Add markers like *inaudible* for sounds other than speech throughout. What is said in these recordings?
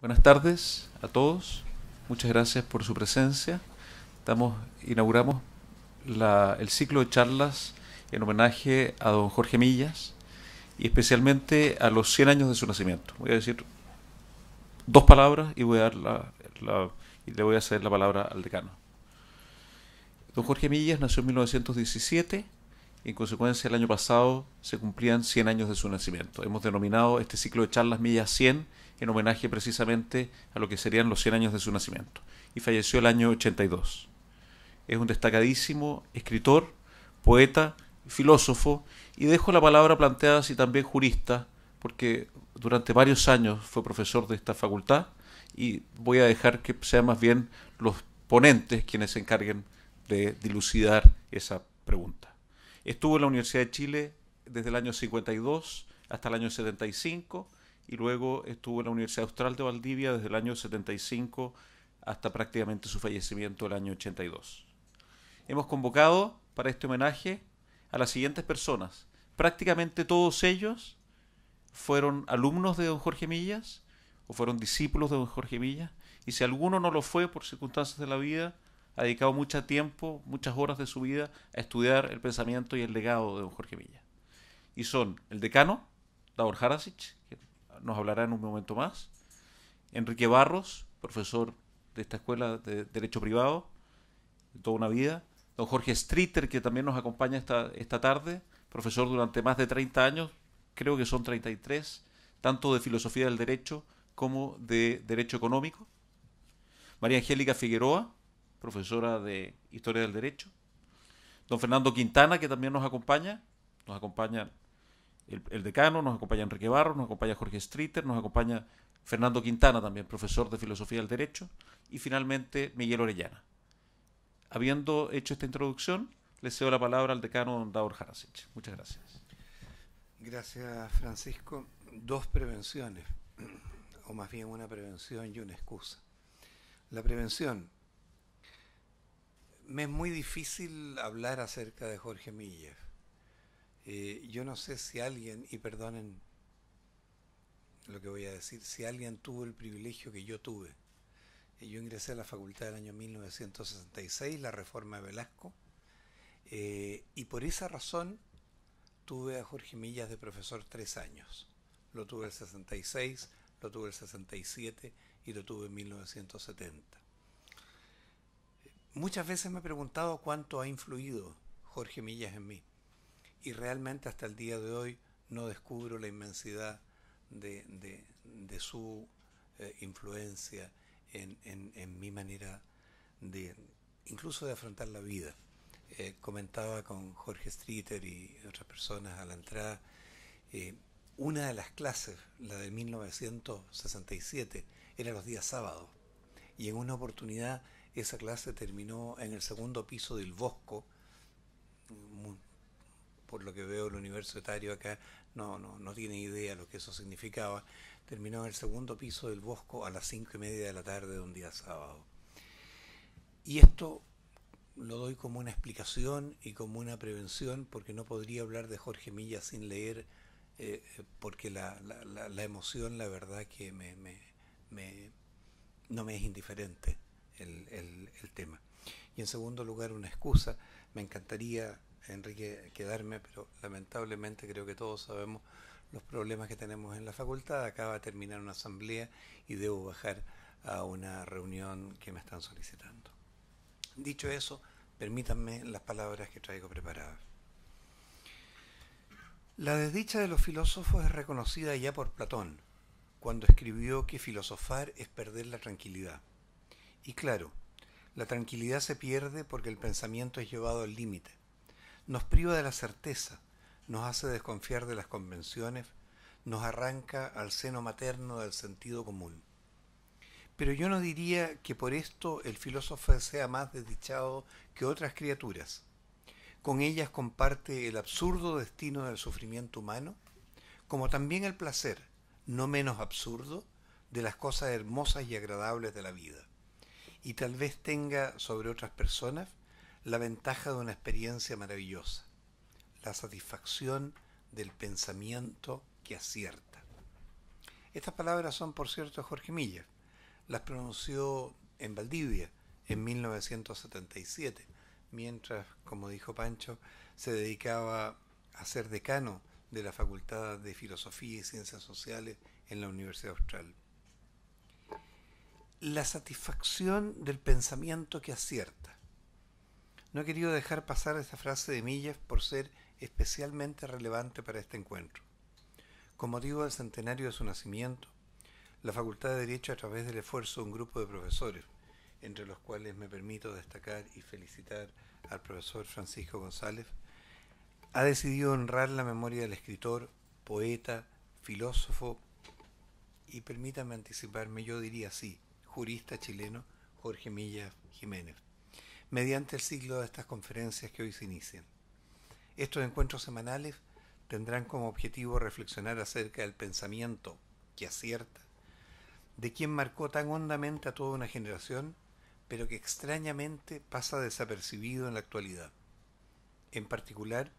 Buenas tardes a todos. Muchas gracias por su presencia. Estamos inauguramos la- el ciclo de charlas en homenaje a don Jorge Millas y especialmente a los 100 años de su nacimiento. Voy a decir dos palabras y voy a dar la, y le voy a hacer la palabra al decano. Don Jorge Millas nació en 1917 y en consecuencia el año pasado se cumplían 100 años de su nacimiento. Hemos denominado este ciclo de charlas Millas 100 en homenaje precisamente a lo que serían los 100 años de su nacimiento. Y falleció el año 82. Es un destacadísimo escritor, poeta, filósofo, y dejo la palabra planteada así también jurista, porque durante varios años fue profesor de esta facultad, y voy a dejar que sean más bien los ponentes quienes se encarguen de dilucidar esa pregunta. Estuvo en la Universidad de Chile desde el año 52 hasta el año 75 y luego estuvo en la Universidad Austral de Valdivia desde el año 75 hasta prácticamente su fallecimiento el año 82. Hemos convocado para este homenaje a las siguientes personas. Prácticamente todos ellos fueron alumnos de don Jorge Millas o fueron discípulos de don Jorge Millas y si alguno no lo fue por circunstancias de la vida, ha dedicado mucho tiempo, muchas horas de su vida a estudiar el pensamiento y el legado de don Jorge Millas. Y son el decano, Davor Harasic, que nos hablará en un momento más, Enrique Barros, profesor de esta escuela de Derecho Privado, de toda una vida, don Jorge Streeter, que también nos acompaña esta, esta tarde, profesor durante más de 30 años, creo que son 33, tanto de Filosofía del Derecho como de Derecho Económico, María Angélica Figueroa, profesora de Historia del Derecho, don Fernando Quintana, que también nos acompaña, nos acompaña el, decano, nos acompaña Enrique Barros, nos acompaña Jorge Streeter, nos acompaña Fernando Quintana también, profesor de Filosofía del Derecho, y finalmente Miguel Orellana. Habiendo hecho esta introducción, le cedo la palabra al decano Davor Harasic. Muchas gracias. Gracias, Francisco. Dos prevenciones, *clears throat* o más bien una prevención y una excusa. La prevención. Me es muy difícil hablar acerca de Jorge Miller. Eh, yo no sé si alguien, y perdonen lo que voy a decir, si alguien tuvo el privilegio que yo tuve. Eh, Yo ingresé a la facultad del año 1966, la reforma de Velasco, eh, y por esa razón tuve a Jorge Millas de profesor tres años. Lo tuve el 66, lo tuve el 67 y lo tuve en 1970. Muchas veces me he preguntado cuánto ha influido Jorge Millas en mí y realmente hasta el día de hoy no descubro la inmensidad de, de- su eh, influencia en, en- en mi manera de incluso de afrontar la vida. Eh, comentaba con Jorge Streeter y otras personas a la entrada, eh, una de las clases, la de 1967, era los días sábados. Y en una oportunidad esa clase terminó en el segundo piso del Bosco. Por lo que veo el universitario acá no, no, no tiene idea lo que eso significaba. Terminó en el segundo piso del Bosco a las cinco y media de la tarde de un día sábado. Y esto lo doy como una explicación y como una prevención porque no podría hablar de Jorge Milla sin leer eh, eh, porque la, la, la, la emoción la verdad que me, me, me- no me es indiferente el, el, el tema. Y en segundo lugar una excusa, me encantaría Enrique quedarme, pero lamentablemente creo que todos sabemos los problemas que tenemos en la facultad, acaba de terminar una asamblea y debo bajar a una reunión que me están solicitando. Dicho eso, permítanme las palabras que traigo preparadas. La desdicha de los filósofos es reconocida ya por Platón, cuando escribió que filosofar es perder la tranquilidad. Y claro, la tranquilidad se pierde porque el pensamiento es llevado al límite. Nos priva de la certeza, nos hace desconfiar de las convenciones, nos arranca al seno materno del sentido común. Pero yo no diría que por esto el filósofo sea más desdichado que otras criaturas. Con ellas comparte el absurdo destino del sufrimiento humano, como también el placer, no menos absurdo, de las cosas hermosas y agradables de la vida. Y tal vez tenga sobre otras personas la ventaja de una experiencia maravillosa, la satisfacción del pensamiento que acierta. Estas palabras son, por cierto, Jorge Millas. Las pronunció en Valdivia en 1977, mientras, como dijo Pancho, se dedicaba a ser decano de la Facultad de Filosofía y Ciencias Sociales en la Universidad Austral. La satisfacción del pensamiento que acierta. No he querido dejar pasar esta frase de Millas por ser especialmente relevante para este encuentro. Con motivo del centenario de su nacimiento, la Facultad de Derecho, a través del esfuerzo de un grupo de profesores, entre los cuales me permito destacar y felicitar al profesor Francisco González, ha decidido honrar la memoria del escritor, poeta, filósofo y permítame anticiparme, yo diría así, jurista chileno Jorge Milla Jiménez, mediante el ciclo de estas conferencias que hoy se inician. Estos encuentros semanales tendrán como objetivo reflexionar acerca del pensamiento que acierta, de quien marcó tan hondamente a toda una generación, pero que extrañamente pasa desapercibido en la actualidad. En particular,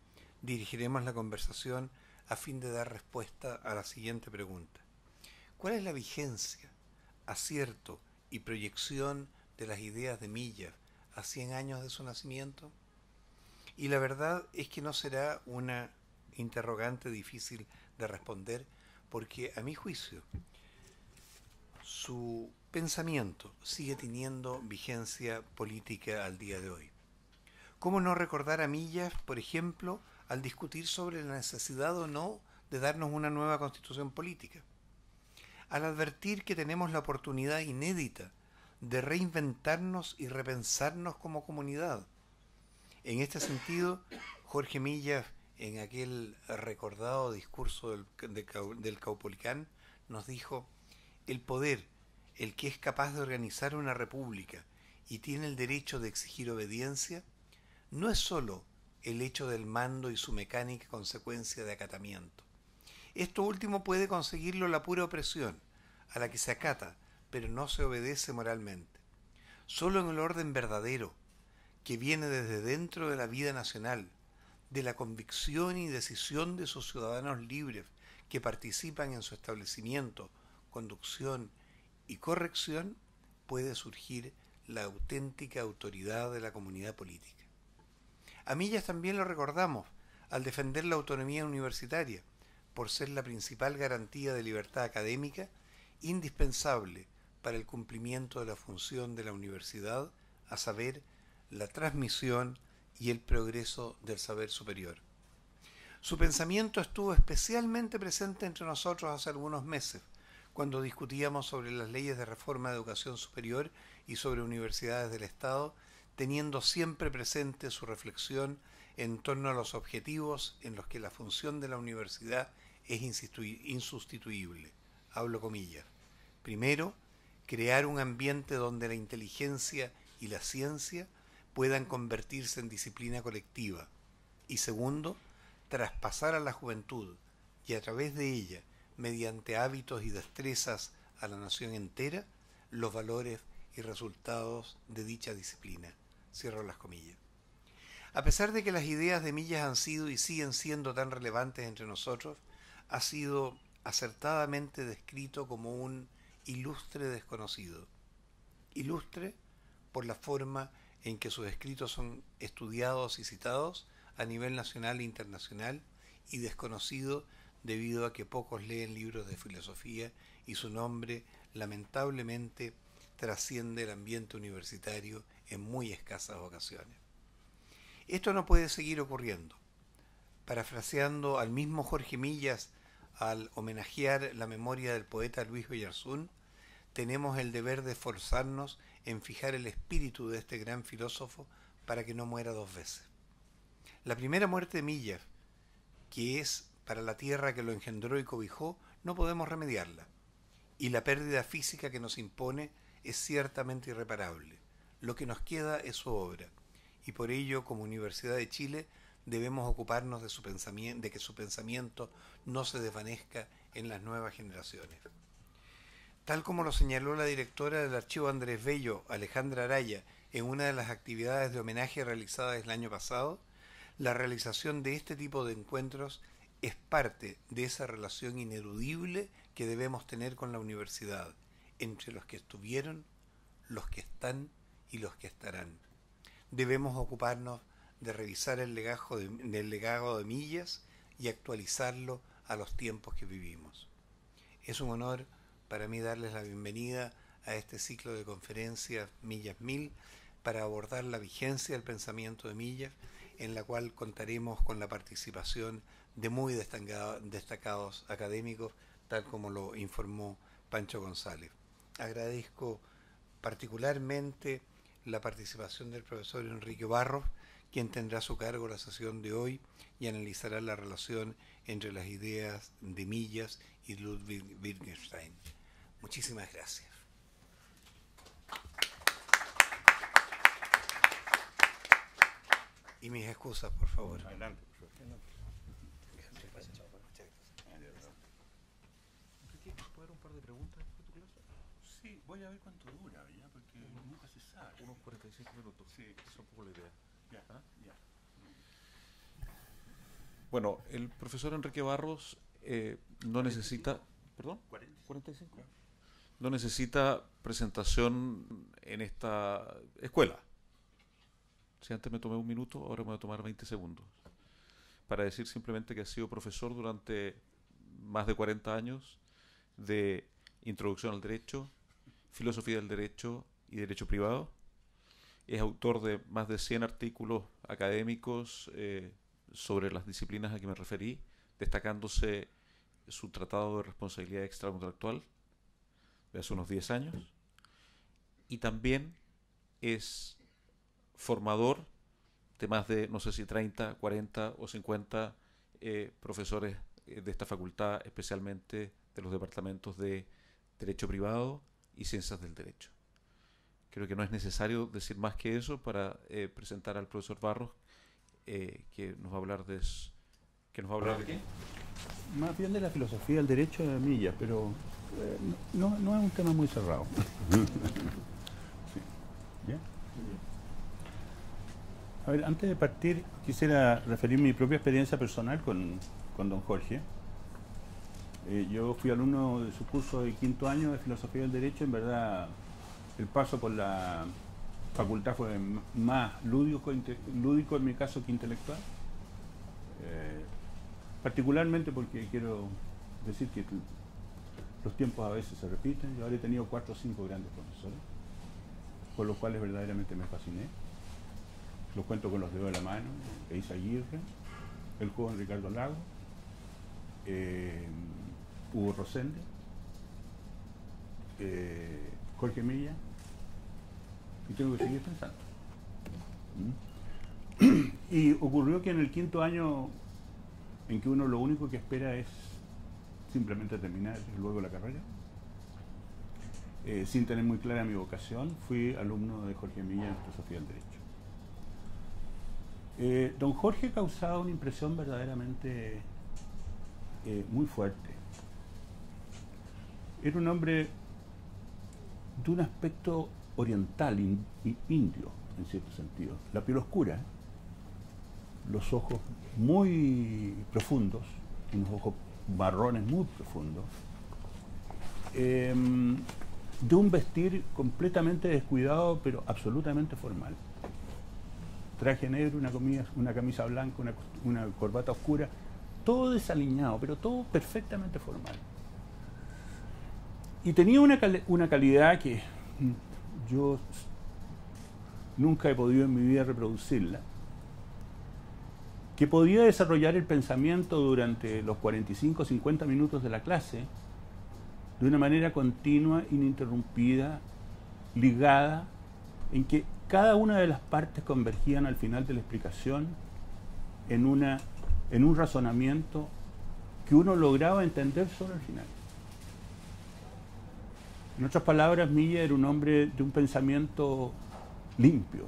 dirigiremos la conversación a fin de dar respuesta a la siguiente pregunta. ¿Cuál es la vigencia, acierto y proyección de las ideas de Millas a 100 años de su nacimiento? Y la verdad es que no será una interrogante difícil de responder porque a mi juicio su pensamiento sigue teniendo vigencia política al día de hoy. ¿Cómo no recordar a Millas, por ejemplo, al discutir sobre la necesidad o no de darnos una nueva constitución política? Al advertir que tenemos la oportunidad inédita de reinventarnos y repensarnos como comunidad. En este sentido, Jorge Millas en aquel recordado discurso del, del Caupolicán, nos dijo, el poder, el que es capaz de organizar una república y tiene el derecho de exigir obediencia, no es sólo el hecho del mando y su mecánica consecuencia de acatamiento. Esto último puede conseguirlo la pura opresión, a la que se acata, pero no se obedece moralmente. Solo en el orden verdadero, que viene desde dentro de la vida nacional, de la convicción y decisión de sus ciudadanos libres que participan en su establecimiento, conducción y corrección, puede surgir la auténtica autoridad de la comunidad política. A Millas también lo recordamos al defender la autonomía universitaria, por ser la principal garantía de libertad académica indispensable para el cumplimiento de la función de la universidad, a saber, la transmisión y el progreso del saber superior. Su pensamiento estuvo especialmente presente entre nosotros hace algunos meses, cuando discutíamos sobre las leyes de reforma de educación superior y sobre universidades del Estado, teniendo siempre presente su reflexión en torno a los objetivos en los que la función de la universidad es insustituible. Hablo comillas. Primero, crear un ambiente donde la inteligencia y la ciencia puedan convertirse en disciplina colectiva. Y segundo, traspasar a la juventud y a través de ella, mediante hábitos y destrezas a la nación entera, los valores y resultados de dicha disciplina. Cierro las comillas. A pesar de que las ideas de Millas han sido y siguen siendo tan relevantes entre nosotros, ha sido acertadamente descrito como un ilustre desconocido. Ilustre por la forma en que sus escritos son estudiados y citados a nivel nacional e internacional y desconocido debido a que pocos leen libros de filosofía y su nombre lamentablemente trasciende el ambiente universitario en muy escasas ocasiones. Esto no puede seguir ocurriendo. Parafraseando al mismo Jorge Millas al homenajear la memoria del poeta Luis Oyarzún, tenemos el deber de esforzarnos en fijar el espíritu de este gran filósofo para que no muera dos veces. La primera muerte de Millas, que es para la tierra que lo engendró y cobijó, no podemos remediarla. Y la pérdida física que nos impone es ciertamente irreparable. Lo que nos queda es su obra. Y por ello, como Universidad de Chile, debemos ocuparnos de, que su pensamiento no se desvanezca en las nuevas generaciones. Tal como lo señaló la directora del archivo Andrés Bello, Alejandra Araya, en una de las actividades de homenaje realizadas el año pasado, la realización de este tipo de encuentros es parte de esa relación ineludible que debemos tener con la universidad, entre los que estuvieron, los que están y los que estarán. Debemos ocuparnos de revisar el legado de, legado de millas y actualizarlo a los tiempos que vivimos. Es un honor para mí darles la bienvenida a este ciclo de conferencias Millas Mil para abordar la vigencia del pensamiento de Millas, en la cual contaremos con la participación de muy destacados académicos, tal como lo informó Pancho González. Agradezco particularmente la participación del profesor Enrique Barros, quien tendrá a su cargo la sesión de hoy y analizará la relación entre las ideas de Millas y Ludwig Wittgenstein. Muchísimas gracias. Y mis excusas, por favor. Adelante, profesor. ¿Puedo un par de preguntas de tu clase? Sí, voy a ver cuánto dura, ¿ya? Porque nunca se sabe. Unos 45 minutos. Sí, es un poco la idea. Bueno, el profesor Enrique Barros eh, no necesita... ¿Perdón? 45. No necesita presentación en esta escuela. Si antes me tomé un minuto, ahora me voy a tomar 20 segundos. Para decir simplemente que ha sido profesor durante más de 40 años de Introducción al Derecho, Filosofía del Derecho y Derecho Privado. Es autor de más de 100 artículos académicos eh, sobre las disciplinas a que me referí, destacándose su Tratado de Responsabilidad Extracontractual de hace unos 10 años. Y también es formador de más de, no sé si 30, 40 o 50 eh, profesores eh, de esta facultad, especialmente de los departamentos de Derecho Privado y Ciencias del Derecho. Creo que no es necesario decir más que eso para eh, presentar al profesor Barros, que nos va a hablar de... ¿Que nos va a hablar de qué? Más bien de la filosofía del derecho de Milla, pero no, no, es un tema muy cerrado. *laughs* sí. ¿Ya? A ver, antes de partir, quisiera referir mi propia experiencia personal con, don Jorge. Eh, yo fui alumno de su curso de quinto año de Filosofía del Derecho. En verdad, el paso por la facultad fue más lúdico, lúdico en mi caso que intelectual. Eh, particularmente porque quiero decir que los tiempos a veces se repiten. Yo ahora he tenido cuatro o cinco grandes profesores, por los cuales verdaderamente me fasciné los cuento con los dedos de la mano, Isa Aguirre, el joven Ricardo Lago, eh, Hugo Rosende, eh, Jorge Milla, y tengo que seguir pensando. ¿Mm? *clears throat* Y ocurrió que en el quinto año, en que uno lo único que espera es simplemente terminar luego la carrera, eh, sin tener muy clara mi vocación, fui alumno de Jorge Milla en Filosofía del Derecho. Eh, don Jorge causaba una impresión verdaderamente eh, muy fuerte. Era un hombre de un aspecto oriental, indio, en cierto sentido. La piel oscura, los ojos muy profundos, unos ojos marrones muy profundos, em, de un vestir completamente descuidado, pero absolutamente formal traje negro, una, camisa blanca, una, corbata oscura, todo desaliñado, pero todo perfectamente formal. Y tenía una, una calidad que yo nunca he podido en mi vida reproducirla, que podía desarrollar el pensamiento durante los 45 o 50 minutos de la clase de una manera continua, ininterrumpida, ligada, en que cada una de las partes convergían al final de la explicación en, una, en un razonamiento que uno lograba entender solo al final. En otras palabras, Milla era un hombre de un pensamiento limpio,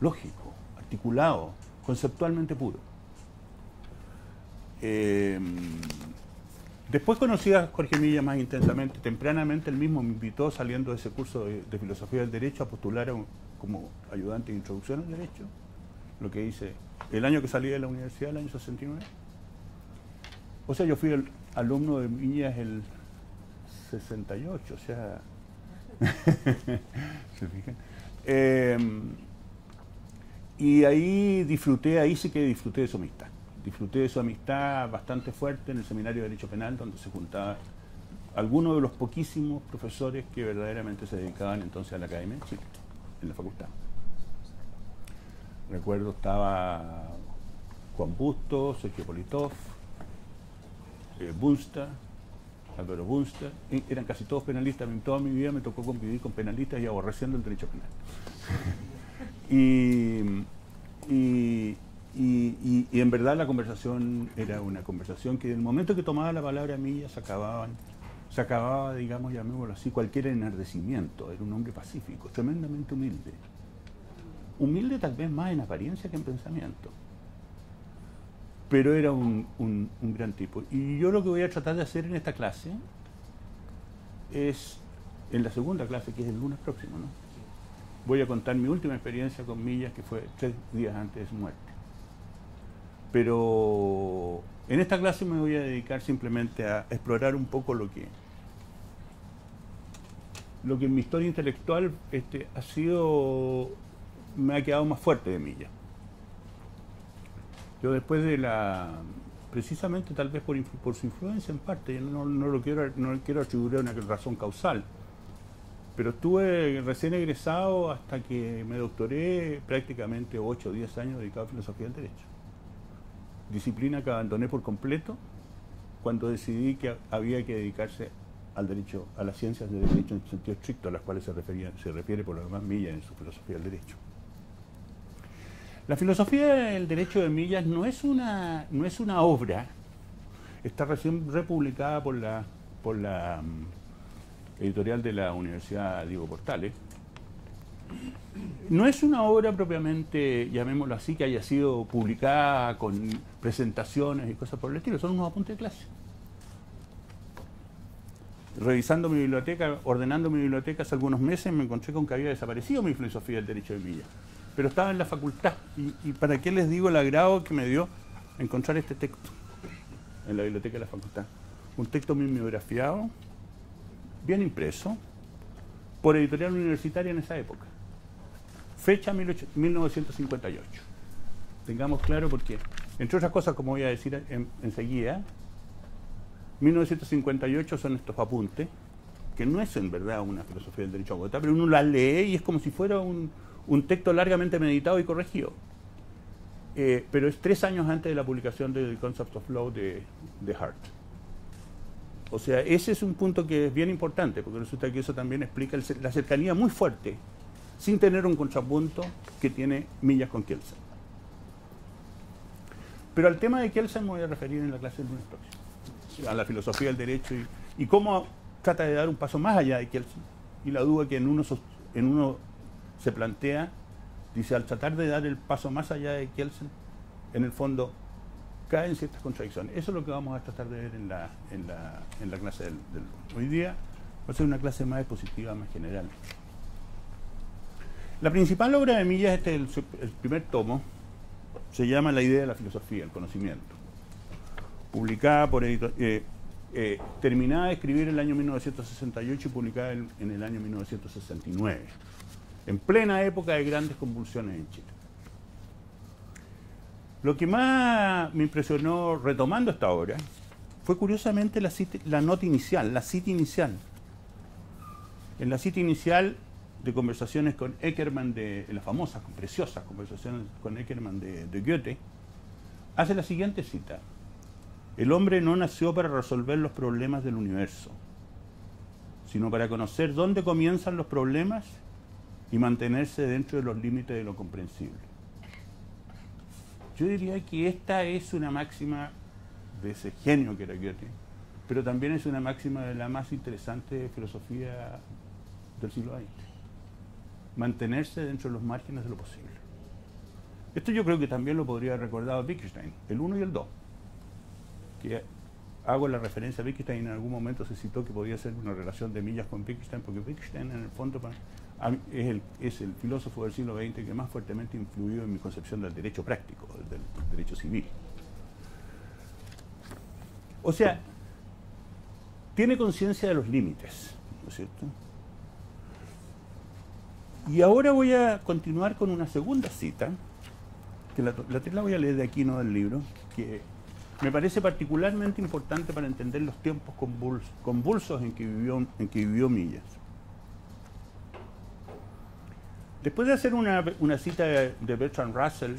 lógico, articulado, conceptualmente puro. Eh, después conocí a Jorge Milla más intensamente. Tempranamente él mismo me invitó, saliendo de ese curso de, Filosofía del Derecho, a postular a un, como ayudante de introducción al derecho, lo que hice el año que salí de la universidad, el año 69. O sea, yo fui el alumno de Viñas el 68, o sea... *laughs* Eh, y ahí disfruté, ahí sí que disfruté de su amistad. Disfruté de su amistad bastante fuerte en el Seminario de Derecho Penal, donde se juntaba algunos de los poquísimos profesores que verdaderamente se dedicaban entonces a la academia en la facultad. Recuerdo estaba Juan Busto, Sergio Politov, eh, Bunsta, Álvaro Bunsta, eran casi todos penalistas. En toda mi vida me tocó convivir con penalistas y aborreciendo el derecho penal. *laughs* y, y, y, en verdad la conversación era una conversación que en el momento que tomaba la palabra mía se acababan, se acababa, digamos, llamémoslo así, cualquier enardecimiento. Era un hombre pacífico, tremendamente humilde. Humilde tal vez más en apariencia que en pensamiento. Pero era un, un, gran tipo. Y yo lo que voy a tratar de hacer en esta clase es, en la segunda clase, que es el lunes próximo, ¿no? voy a contar mi última experiencia con Millas, que fue tres días antes de su muerte. Pero en esta clase me voy a dedicar simplemente a explorar un poco lo que lo que en mi historia intelectual este, ha sido me ha quedado más fuerte de Millas. Yo después de la precisamente tal vez por, por su influencia en parte, no, no lo quiero no quiero atribuir una razón causal, pero estuve recién egresado hasta que me doctoré prácticamente 8 o 10 años dedicado a filosofía del derecho. Disciplina que abandoné por completo cuando decidí que había que dedicarse al derecho, a las ciencias del derecho en sentido estricto, a las cuales se, refería, se refiere por lo demás Millas en su filosofía del derecho. La filosofía del derecho de Millas no es una, no es una obra, está recién republicada por la, por la mm, editorial de la Universidad Diego Portales, no es una obra propiamente, llamémoslo así, que haya sido publicada con presentaciones y cosas por el estilo, son unos apuntes de clase. Revisando mi biblioteca, ordenando mi biblioteca hace algunos meses, me encontré con que había desaparecido mi filosofía del derecho de Villa, pero estaba en la facultad. Y, para qué les digo el agrado que me dio encontrar este texto en la biblioteca de la facultad. Un texto mimeografiado, bien impreso, por editorial universitaria en esa época. Fecha 1958. Tengamos claro porque, entre otras cosas, como voy a decir enseguida, 1958 son estos apuntes, que no es en verdad una filosofía del derecho a votar, pero uno la lee y es como si fuera un, texto largamente meditado y corregido. Eh, pero es tres años antes de la publicación de The Concept of Law de, Hart. O sea, ese es un punto que es bien importante, porque resulta que eso también explica la cercanía muy fuerte, sin tener un contrapunto que tiene Millas con Kelsen. Pero al tema de Kelsen me voy a referir en la clase del lunes próximo, a la filosofía del derecho y, cómo trata de dar un paso más allá de Kelsen. Y la duda que en uno se plantea, dice, al tratar de dar el paso más allá de Kelsen, en el fondo caen ciertas contradicciones. Eso es lo que vamos a tratar de ver en la, en la, en la clase del, Hoy día va a ser una clase más expositiva, más general. La principal obra de Millas, este es el, el primer tomo, se llama La idea de la filosofía, el conocimiento. Publicada por editor, eh, eh, terminada de escribir en el año 1968 y publicada en el año 1969, en plena época de grandes convulsiones en Chile. Lo que más me impresionó retomando esta obra fue curiosamente la, nota inicial, la cita inicial. En la cita inicial de conversaciones con Eckermann, de, las famosas, preciosas conversaciones con Eckermann de, de Goethe, hace la siguiente cita. El hombre no nació para resolver los problemas del universo, sino para conocer dónde comienzan los problemas y mantenerse dentro de los límites de lo comprensible. Yo diría que esta es una máxima de ese genio que era Goethe, pero también es una máxima de la más interesante filosofía del siglo XX. Mantenerse dentro de los márgenes de lo posible. Esto yo creo que también lo podría haber recordado Wittgenstein, el 1 y el 2. Que hago la referencia a Wittgenstein, en algún momento se citó que podía ser una relación de millas con Wittgenstein, porque Wittgenstein en el fondo es el, es el filósofo del siglo XX que más fuertemente influyó en mi concepción del derecho práctico, del, derecho civil. O sea, tiene conciencia de los límites, ¿no es cierto? Y ahora voy a continuar con una segunda cita, que la, la, la voy a leer de aquí, no del libro, que me parece particularmente importante para entender los tiempos convulsos, en, que vivió, en que vivió Millas. Después de hacer una, cita de, de Bertrand Russell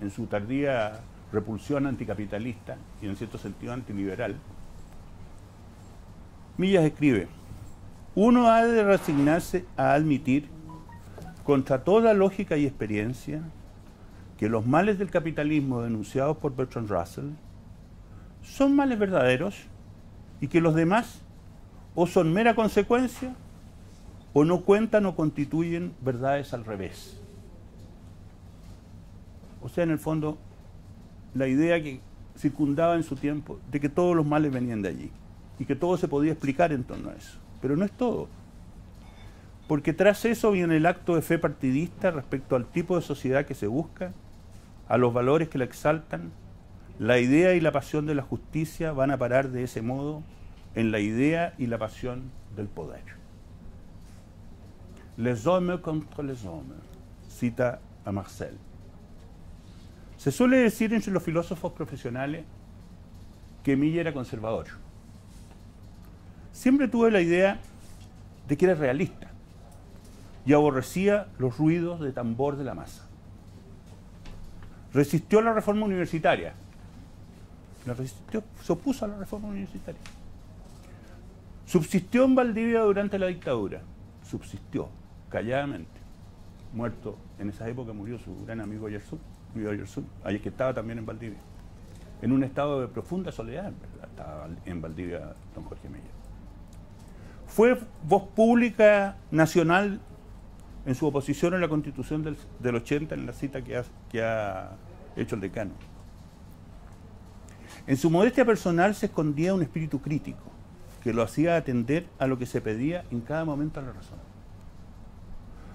en su tardía repulsión anticapitalista y en cierto sentido antiliberal, Millas escribe, uno ha de resignarse a admitir, contra toda lógica y experiencia, que los males del capitalismo denunciados por Bertrand Russell son males verdaderos y que los demás o son mera consecuencia o no cuentan o constituyen verdades al revés. O sea, en el fondo, la idea que circundaba en su tiempo de que todos los males venían de allí y que todo se podía explicar en torno a eso. Pero no es todo. Porque tras eso viene el acto de fe partidista respecto al tipo de sociedad que se busca, a los valores que la exaltan. La idea y la pasión de la justicia van a parar de ese modo en la idea y la pasión del poder. Les hommes contre les hommes, cita a Marcel. Se suele decir entre los filósofos profesionales que Milla era conservador. Siempre tuve la idea de que era realista y aborrecía los ruidos de tambor de la masa. Resistió la reforma universitaria. Se opuso a la reforma universitaria. Subsistió en Valdivia durante la dictadura. Subsistió, calladamente. Muerto, en esa época murió su gran amigo Yersun, ahí que estaba también en Valdivia. En un estado de profunda soledad, estaba en Valdivia don Jorge Mella. Fue voz pública nacional en su oposición a la constitución del, del 80 en la cita que ha, hecho el decano. En su modestia personal se escondía un espíritu crítico que lo hacía atender a lo que se pedía en cada momento a la razón.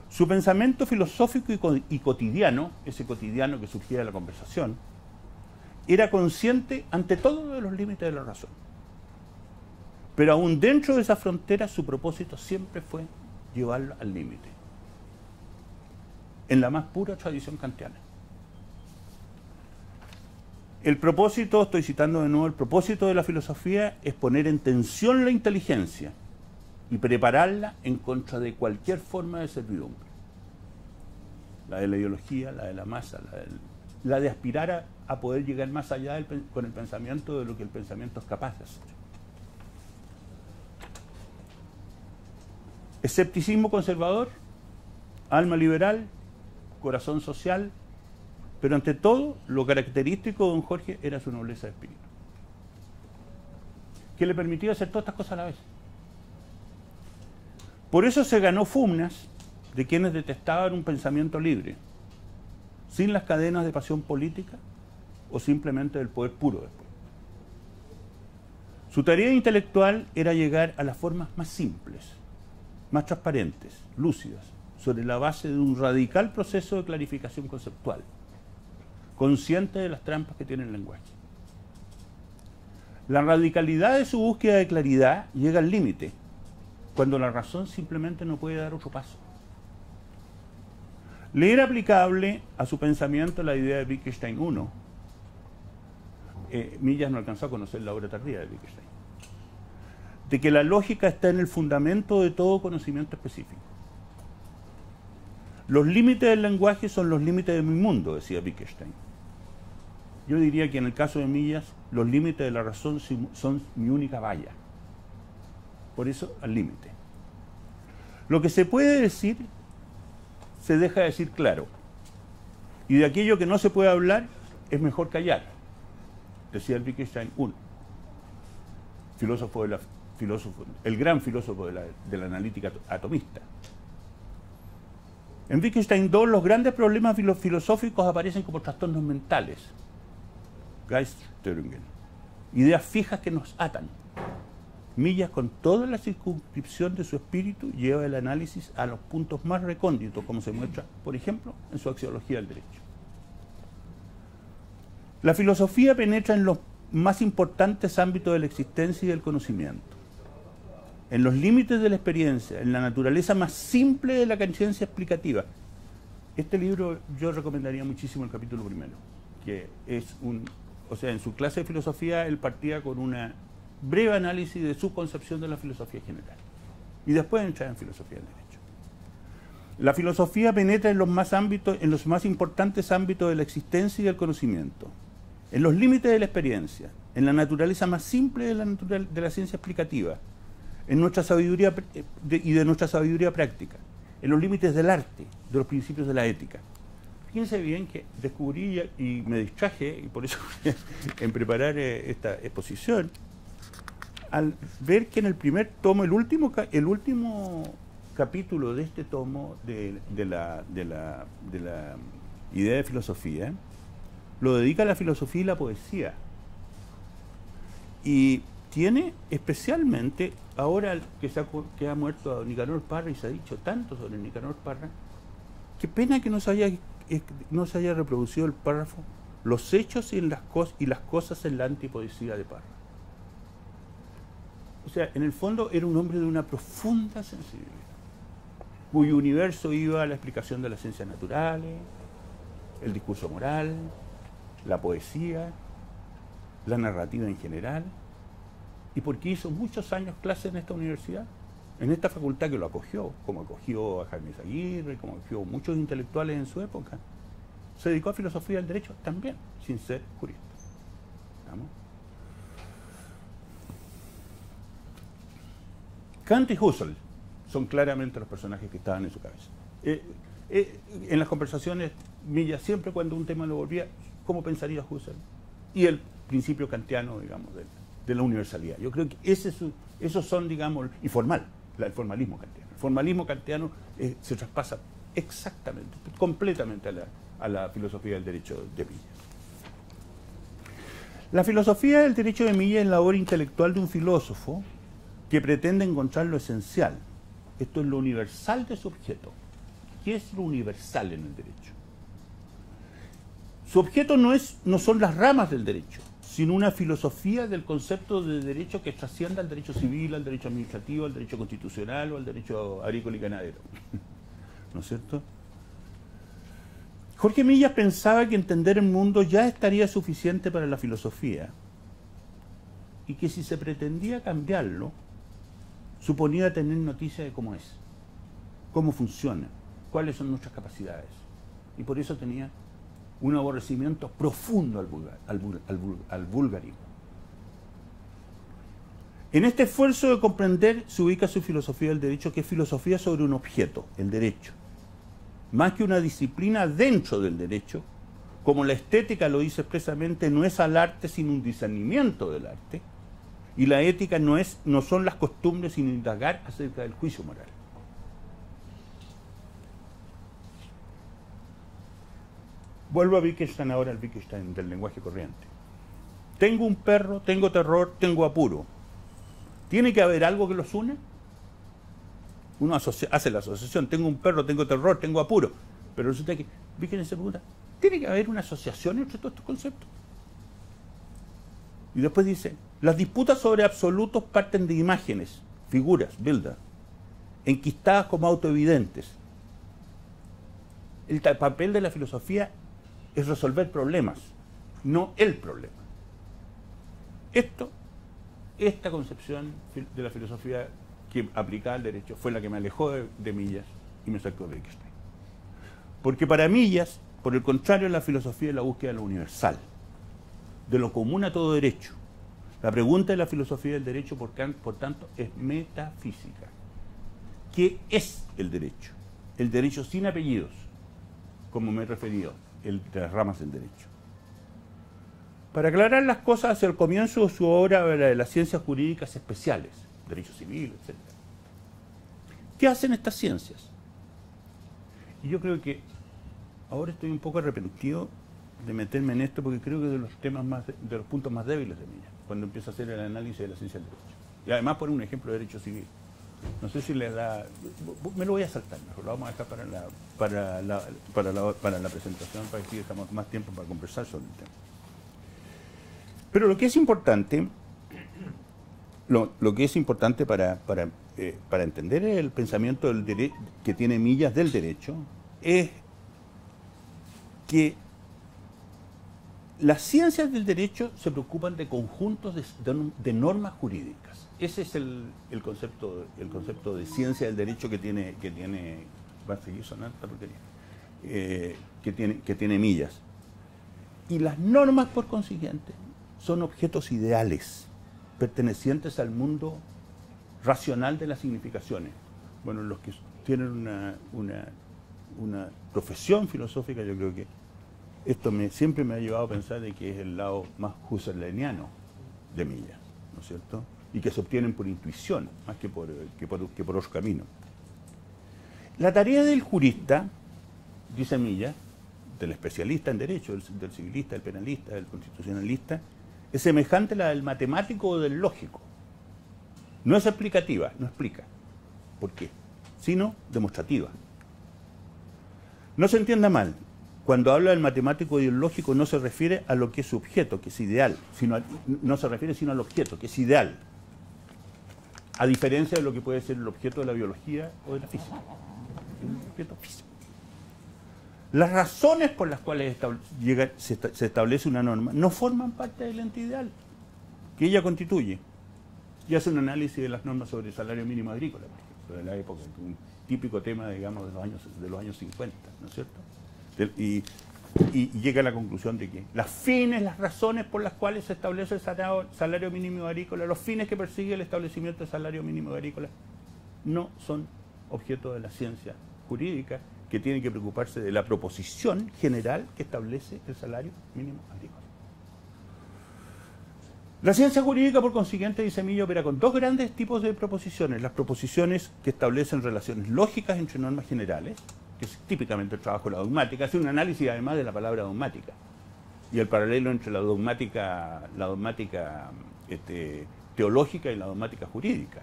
Su pensamiento filosófico y, co y cotidiano, ese cotidiano que surgía de la conversación, era consciente ante todo de los límites de la razón. Pero aún dentro de esa frontera su propósito siempre fue llevarlo al límite en la más pura tradición kantiana. El propósito, estoy citando de nuevo, el propósito de la filosofía es poner en tensión la inteligencia y prepararla en contra de cualquier forma de servidumbre. La de la ideología, la de la masa, la de, aspirar a, poder llegar más allá con el pensamiento de lo que el pensamiento es capaz de hacer. Escepticismo conservador, alma liberal, corazón social, pero ante todo, lo característico de don Jorge era su nobleza de espíritu, que le permitía hacer todas estas cosas a la vez. Por eso se ganó fumnas de quienes detestaban un pensamiento libre, sin las cadenas de pasión política o simplemente del poder puro después. Su tarea intelectual era llegar a las formas más simples, más transparentes, lúcidas, sobre la base de un radical proceso de clarificación conceptual, consciente de las trampas que tiene el lenguaje. La radicalidad de su búsqueda de claridad llega al límite, cuando la razón simplemente no puede dar otro paso. Le era aplicable a su pensamiento la idea de Wittgenstein I. Eh, Millas no alcanzó a conocer la obra tardía de Wittgenstein. De que la lógica está en el fundamento de todo conocimiento específico. Los límites del lenguaje son los límites de mi mundo, decía Wittgenstein. Yo diría que en el caso de Millas, los límites de la razón son mi única valla. Por eso, al límite. Lo que se puede decir, se deja decir claro. Y de aquello que no se puede hablar, es mejor callar, decía el Wittgenstein I, filósofo filósofo, el gran filósofo de la, de la analítica atomista. En Wittgenstein II los grandes problemas filosóficos aparecen como trastornos mentales, Geiststörungen, ideas fijas que nos atan. Millas, con toda la circunscripción de su espíritu, lleva el análisis a los puntos más recónditos, como se muestra, por ejemplo, en su axiología del derecho. La filosofía penetra en los más importantes ámbitos de la existencia y del conocimiento. en los límites de la experiencia, en la naturaleza más simple de la conciencia explicativa. Este libro yo recomendaría muchísimo el capítulo primero, que es un, o sea, en su clase de filosofía él partía con una breve análisis de su concepción de la filosofía general y después entra en filosofía del derecho. La filosofía penetra en los más ámbitos, en los más importantes ámbitos de la existencia y del conocimiento, en los límites de la experiencia, en la naturaleza más simple de la, de la ciencia explicativa, en nuestra sabiduría y de nuestra sabiduría práctica, en los límites del arte, de los principios de la ética. Fíjense bien que descubrí y me distraje, y por eso *laughs* en preparar eh, esta exposición, al ver que en el primer tomo, el último, el último capítulo de este tomo de, la, de, la, de la idea de filosofía, lo dedica a la filosofía y la poesía. Y tiene especialmente, ahora que, ha, muerto Nicanor Parra y se ha dicho tanto sobre Nicanor Parra, qué pena que no se haya, haya reproducido el párrafo, los hechos y las, y las cosas en la antipoesía de Parra. O sea, en el fondo era un hombre de una profunda sensibilidad, cuyo universo iba a la explicación de las ciencias naturales, el discurso moral, la poesía, la narrativa en general, y porque hizo muchos años clases en esta universidad, en esta facultad que lo acogió, como acogió a Jaime Aguirre, como acogió muchos intelectuales en su época. Se dedicó a filosofía del derecho también, sin ser jurista. Kant y Husserl son claramente los personajes que estaban en su cabeza. Eh, eh, en las conversaciones, Milla siempre cuando un tema lo volvía, ¿cómo pensaría Husserl? Y el principio kantiano, digamos, de, la universalidad. Yo creo que ese esos son, digamos, y el formalismo kantiano. El formalismo kantiano eh, se traspasa exactamente, completamente a la, a la filosofía del derecho de Milla. La filosofía del derecho de Milla es la obra intelectual de un filósofo que pretende encontrar lo esencial. Esto es lo universal de su objeto. ¿Qué es lo universal en el derecho? Su objeto no, es, no son las ramas del derecho, sino una filosofía del concepto de derecho que trascienda al derecho civil, al derecho administrativo, al derecho constitucional o al derecho agrícola y ganadero. *laughs* ¿No es cierto? Jorge Millas pensaba que entender el mundo ya estaría suficiente para la filosofía y que si se pretendía cambiarlo, suponía tener noticia de cómo es, cómo funciona, cuáles son nuestras capacidades. Y por eso tenía un aborrecimiento profundo al, vulgarismo. En este esfuerzo de comprender se ubica su filosofía del derecho, que es filosofía sobre un objeto, el derecho. Más que una disciplina dentro del derecho, como la estética lo dice expresamente, no es al arte sino un discernimiento del arte, y la ética no, es, no son las costumbres sino indagar acerca del juicio moral. Vuelvo a Wittgenstein ahora, al Wittgenstein del lenguaje corriente. Tengo un perro, tengo terror, tengo apuro. ¿Tiene que haber algo que los une? Uno hace la asociación, tengo un perro, tengo terror, tengo apuro. Pero resulta que Wittgenstein se pregunta, ¿tiene que haber una asociación entre todos estos conceptos? Y después dice, las disputas sobre absolutos parten de imágenes, figuras, bilder, enquistadas como autoevidentes. El papel de la filosofía es resolver problemas, no el problema. Esto, esta concepción de la filosofía que aplicaba al derecho fue la que me alejó de, Millas y me sacó de Wittgenstein. Porque para Millas, por el contrario, la filosofía es la búsqueda de lo universal, de lo común a todo derecho, la pregunta de la filosofía del derecho, por, por tanto, es metafísica. ¿Qué es el derecho? El derecho sin apellidos, como me he referido, el las ramas del derecho. Para aclarar las cosas hacia el comienzo de su obra de las ciencias jurídicas especiales, derecho civil, etc. ¿Qué hacen estas ciencias? Y yo creo que ahora estoy un poco arrepentido de meterme en esto porque creo que es de los temas más de los puntos más débiles de mí cuando empieza a hacer el análisis de la ciencia del derecho. Y además pone un ejemplo de derecho civil. No sé si le da... Me lo voy a saltar mejor, lo vamos a dejar para la, para la, para la, para la presentación, para que dejamos más tiempo para conversar sobre el tema. Pero lo que es importante lo, lo que es importante para, para, eh, para entender el pensamiento del que tiene millas del derecho es que las ciencias del derecho se preocupan de conjuntos de, normas jurídicas. Ese es el, concepto, el concepto de ciencia del derecho que tiene, que tiene, va a seguir sonando Eh, que tiene, que tiene millas. Y las normas, por consiguiente, son objetos ideales, pertenecientes al mundo racional de las significaciones. Bueno, los que tienen una profesión filosófica, yo creo que esto me, siempre me ha llevado a pensar de que es el lado más husserliano de Millas, ¿no es cierto? Y que se obtienen por intuición, más que por, que por, otro camino. La tarea del jurista, dice Millas, del especialista en derecho, del, del civilista, del penalista, del constitucionalista, es semejante a la del matemático o del lógico. No es explicativa, no explica. ¿Por qué? Sino demostrativa. No se entienda mal. Cuando habla del matemático y el lógico no se refiere a lo que es su objeto, que es ideal, sino no se refiere sino al objeto, que es ideal. A diferencia de lo que puede ser el objeto de la biología o de la física. Objeto físico. Las razones por las cuales llega- se, esta- se establece una norma no forman parte del ente ideal que ella constituye. Y hace un análisis de las normas sobre el salario mínimo agrícola, de la época, un típico tema, digamos, de los años, de los años 50, ¿no es cierto? Y llega a la conclusión de que las fines, las razones por las cuales se establece el salario, salario mínimo agrícola, los fines que persigue el establecimiento del salario mínimo agrícola, no son objeto de la ciencia jurídica que tiene que preocuparse de la proposición general que establece el salario mínimo agrícola. La ciencia jurídica, por consiguiente, dice Millo, opera con dos grandes tipos de proposiciones. Las proposiciones que establecen relaciones lógicas entre normas generales, que es típicamente el trabajo de la dogmática, hace un análisis además de la palabra dogmática. Y el paralelo entre la dogmática, la dogmática este, teológica y la dogmática jurídica,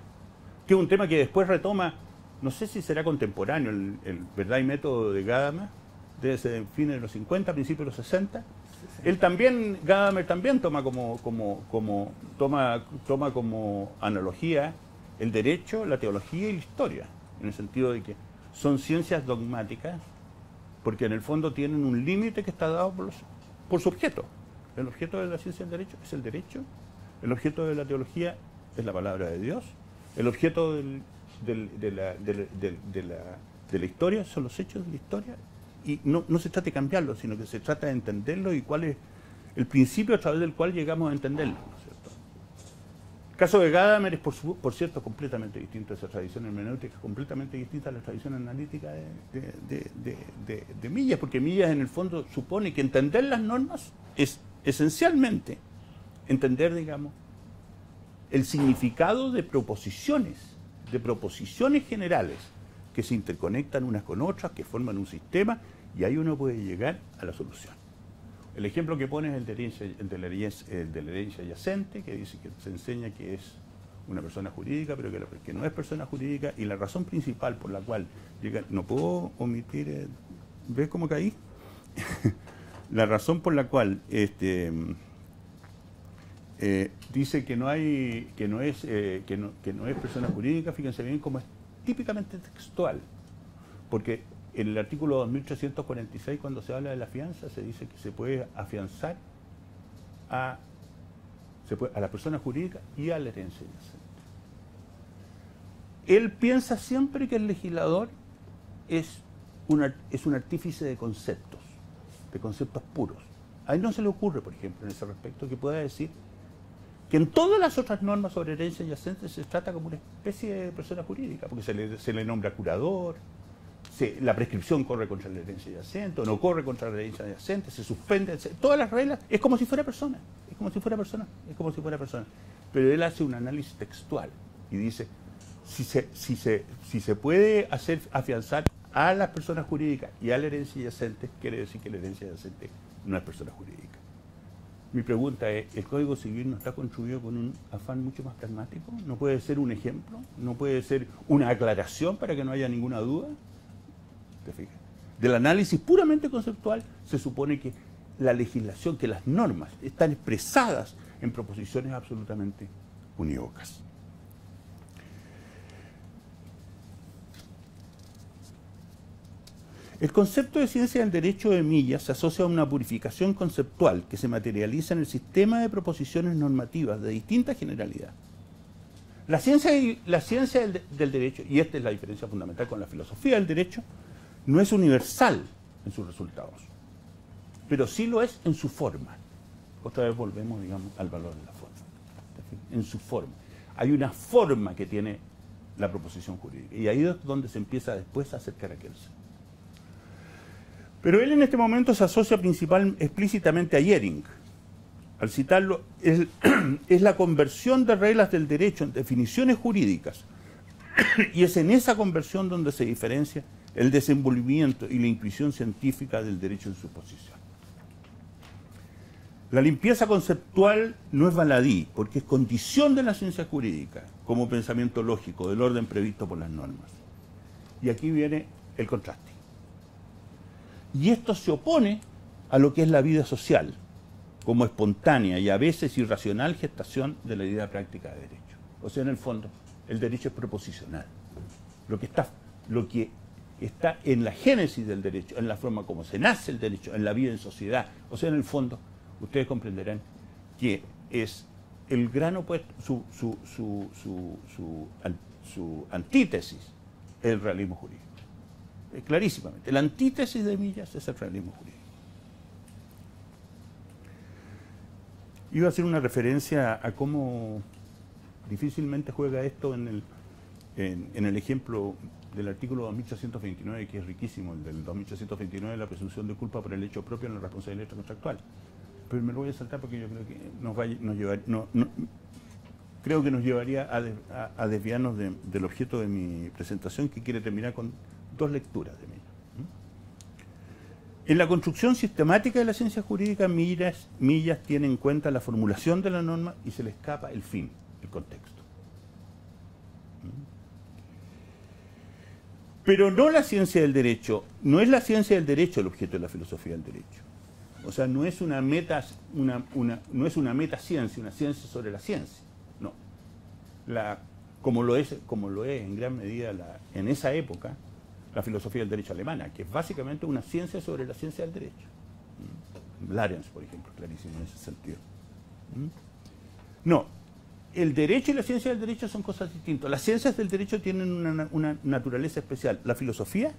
que es un tema que después retoma, no sé si será contemporáneo, el, el verdad y método de Gadamer, desde fines de los 50, principios de los 60. Él también, Gadamer también toma como, como, como, toma, toma como analogía el derecho, la teología y la historia, en el sentido de que son ciencias dogmáticas, porque en el fondo tienen un límite que está dado por, los- por su objeto. El objeto de la ciencia del derecho es el derecho, el objeto de la teología es la palabra de Dios, el objeto del- del- de, la, de la- de la historia son los hechos de la historia, y no, no se trata de cambiarlo, sino que se trata de entenderlo y cuál es el principio a través del cual llegamos a entenderlo. El caso de Gadamer es, por, cierto, completamente distinto a esa tradición hermenéutica, completamente distinta a la tradición analítica de- de Millas, porque Millas en el fondo supone que entender las normas es esencialmente entender, digamos, el significado de proposiciones, de proposiciones generales que se interconectan unas con otras, que forman un sistema, y ahí uno puede llegar a la solución. El ejemplo que pone es el de, la herencia, yacente, que dice que se enseña que es una persona jurídica, pero que, no es persona jurídica, y la razón principal por la cual no puedo omitir, eh, ¿ves cómo caí? *laughs* la razón por la cual este, eh, dice que no hay, que no es, eh, que no es persona jurídica, fíjense bien cómo es típicamente textual, porque en el artículo 2346 cuando se habla de la fianza se dice que se puede afianzar a, a la persona jurídica y a la herencia yacente. Él piensa siempre que el legislador es, una, es un artífice de conceptos, de conceptos puros. A él no se le ocurre, por ejemplo, en ese respecto, que pueda decir que en todas las otras normas sobre herencia yacente se trata como una especie de persona jurídica, porque se le, se le nombra curador, se- la prescripción corre contra la herencia yacente o no corre contra la herencia yacente, se suspende, todas las reglas, es como si fuera persona, es como si fuera persona, es como si fuera persona. Pero él hace un análisis textual y dice, si se, si se, si se puede hacer afianzar a las personas jurídicas y a la herencia yacente, quiere decir que la herencia yacente no es persona jurídica. Mi pregunta es, ¿el Código Civil no está construido con un afán mucho más pragmático? ¿No puede ser un ejemplo? ¿No puede ser una aclaración para que no haya ninguna duda? Del análisis puramente conceptual se supone que la legislación, que las normas están expresadas en proposiciones absolutamente unívocas. El concepto de ciencia del derecho de Millas se asocia a una purificación conceptual que se materializa en el sistema de proposiciones normativas de distinta generalidad. La ciencia, la ciencia del, del derecho, y esta es la diferencia fundamental con la filosofía del derecho, no es universal en sus resultados, pero sí lo es en su forma. Otra vez volvemos, digamos, al valor de la forma. En su forma. Hay una forma que tiene la proposición jurídica, y ahí es donde se empieza después a acercar a aquel pero él en este momento se asocia principal, explícitamente a Jering. Al citarlo, *clears throat* es la conversión de reglas del derecho en definiciones jurídicas. *clears throat* y es en esa conversión donde se diferencia el desenvolvimiento y la intuición científica del derecho en su posición. La limpieza conceptual no es baladí, porque es condición de la ciencia jurídica, como pensamiento lógico del orden previsto por las normas. Y aquí viene el contraste. Y esto se opone a lo que es la vida social, como espontánea y a veces irracional gestación de la idea práctica de derecho. O sea, en el fondo, el derecho es proposicional. Lo que está, lo que está en la génesis del derecho, en la forma como se nace el derecho, en la vida en sociedad. O sea, en el fondo, ustedes comprenderán que es el gran opuesto, su, su, su, su, antítesis, el realismo jurídico. Eh, clarísimamente. La antítesis de Millas es el realismo jurídico. Iba a hacer una referencia a cómo difícilmente juega esto en el, en, el ejemplo del artículo 2829, que es riquísimo, el del 2829, la presunción de culpa por el hecho propio en la responsabilidad contractual. Pero me lo voy a saltar porque yo creo que nos, creo que nos llevaría a, desviarnos del objeto de mi presentación, que quiere terminar con dos lecturas de Millas. En la construcción sistemática de la ciencia jurídica, Millas, Millas tiene en cuenta la formulación de la norma y se le escapa el fin, el contexto. Pero no la ciencia del derecho, no es la ciencia del derecho el objeto de la filosofía del derecho. O sea, no es una meta, una, no es una metaciencia, una ciencia sobre la ciencia. No. La, como, lo es, como lo es en gran medida en esa época, la filosofía del derecho alemana, que es básicamente una ciencia sobre la ciencia del derecho. ¿Mm? Larens, por ejemplo, clarísimo en ese sentido. ¿Mm? No, el derecho y la ciencia del derecho son cosas distintas. Las ciencias del derecho tienen una, naturaleza especial. La filosofía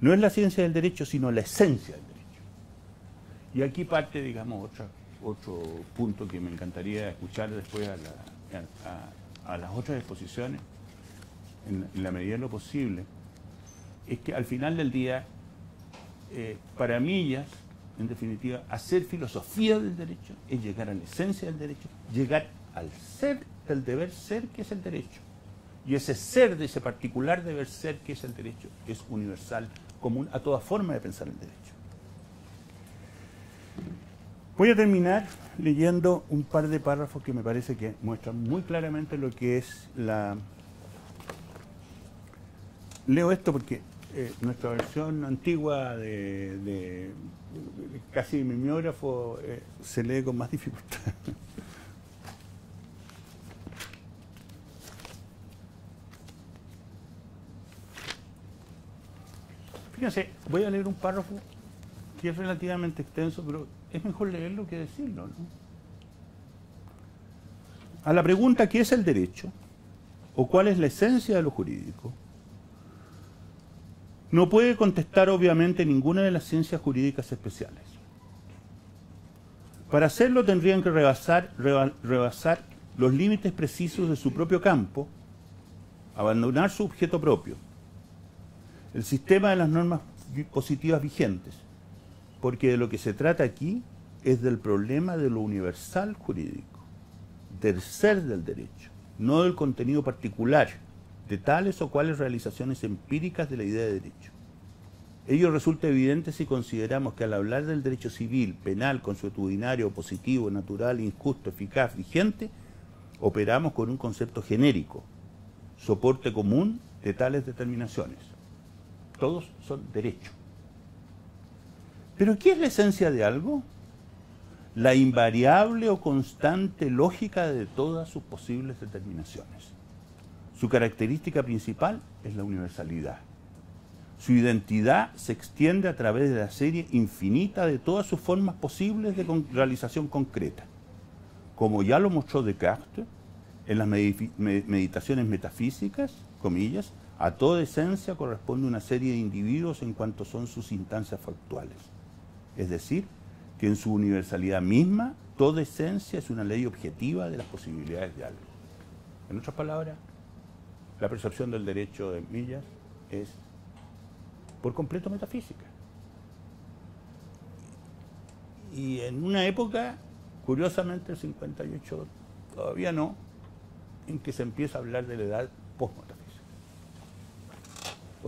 no es la ciencia del derecho, sino la esencia del derecho. Y aquí parte, digamos, otro punto que me encantaría escuchar después a, las otras exposiciones, en la medida de lo posible es que al final del día, eh, para Millas, en definitiva, hacer filosofía del derecho es llegar a la esencia del derecho, llegar al ser, del deber ser que es el derecho. Y ese ser de ese particular deber ser que es el derecho es universal, común a toda forma de pensar el derecho. Voy a terminar leyendo un par de párrafos que me parece que muestran muy claramente lo que es la... Leo esto porque eh, nuestra versión antigua de, casi mimeógrafo eh, se lee con más dificultad. *laughs* Fíjense, voy a leer un párrafo que es relativamente extenso, pero es mejor leerlo que decirlo. ¿no? A la pregunta ¿qué es el derecho? ¿O cuál es la esencia de lo jurídico? no puede contestar obviamente ninguna de las ciencias jurídicas especiales. Para hacerlo tendrían que rebasar, rebasar los límites precisos de su propio campo, abandonar su objeto propio, el sistema de las normas positivas vigentes, porque de lo que se trata aquí es del problema de lo universal jurídico, del ser del derecho, no del contenido particular de tales o cuales realizaciones empíricas de la idea de derecho. Ello resulta evidente si consideramos que al hablar del derecho civil, penal, consuetudinario, positivo, natural, injusto, eficaz, vigente, operamos con un concepto genérico, soporte común de tales determinaciones. Todos son derechos. ¿Pero qué es la esencia de algo? La invariable o constante lógica de todas sus posibles determinaciones. Su característica principal es la universalidad. Su identidad se extiende a través de la serie infinita de todas sus formas posibles de realización concreta. Como ya lo mostró Descartes, en las meditaciones metafísicas, comillas, a toda esencia corresponde una serie de individuos en cuanto son sus instancias factuales. Es decir, que en su universalidad misma, toda esencia es una ley objetiva de las posibilidades de algo. En otras palabras, la percepción del derecho de Millas es por completo metafísica. Y en una época, curiosamente el 58 todavía no, en que se empieza a hablar de la edad postmetafísica.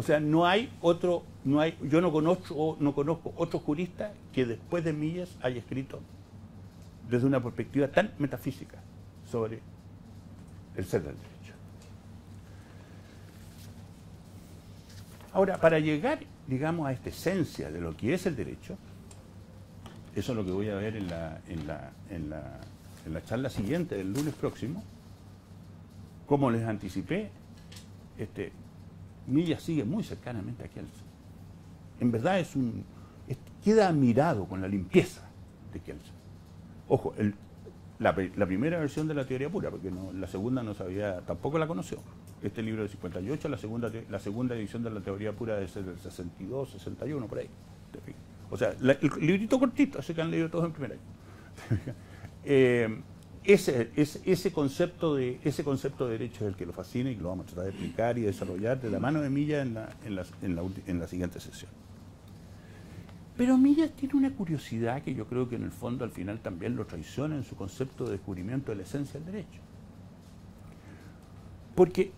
O sea, no hay otro, no hay, yo no conozco, no conozco otro jurista que después de Millas haya escrito desde una perspectiva tan metafísica sobre el ser del derecho. Ahora, para llegar, digamos, a esta esencia de lo que es el derecho, eso es lo que voy a ver en la, en la, en la, en la charla siguiente del lunes próximo, como les anticipé, este, Milla sigue muy cercanamente a Kelsen. En verdad es un. queda admirado con la limpieza de Kelsen. Ojo, la, primera versión de la teoría pura, porque no, la segunda no sabía, tampoco la conoció. Este libro de 58, la segunda, la segunda edición de la teoría pura es del 62, 61, por ahí. O sea, el librito cortito, ese que han leído todos en primer año. *laughs* eh, ese, ese, concepto de, ese concepto de derecho es el que lo fascina y lo vamos a tratar de explicar y desarrollar de la mano de Milla en la, en la, en la, en la siguiente sesión. Pero Milla tiene una curiosidad que yo creo que en el fondo al final también lo traiciona en su concepto de descubrimiento de la esencia del derecho. Porque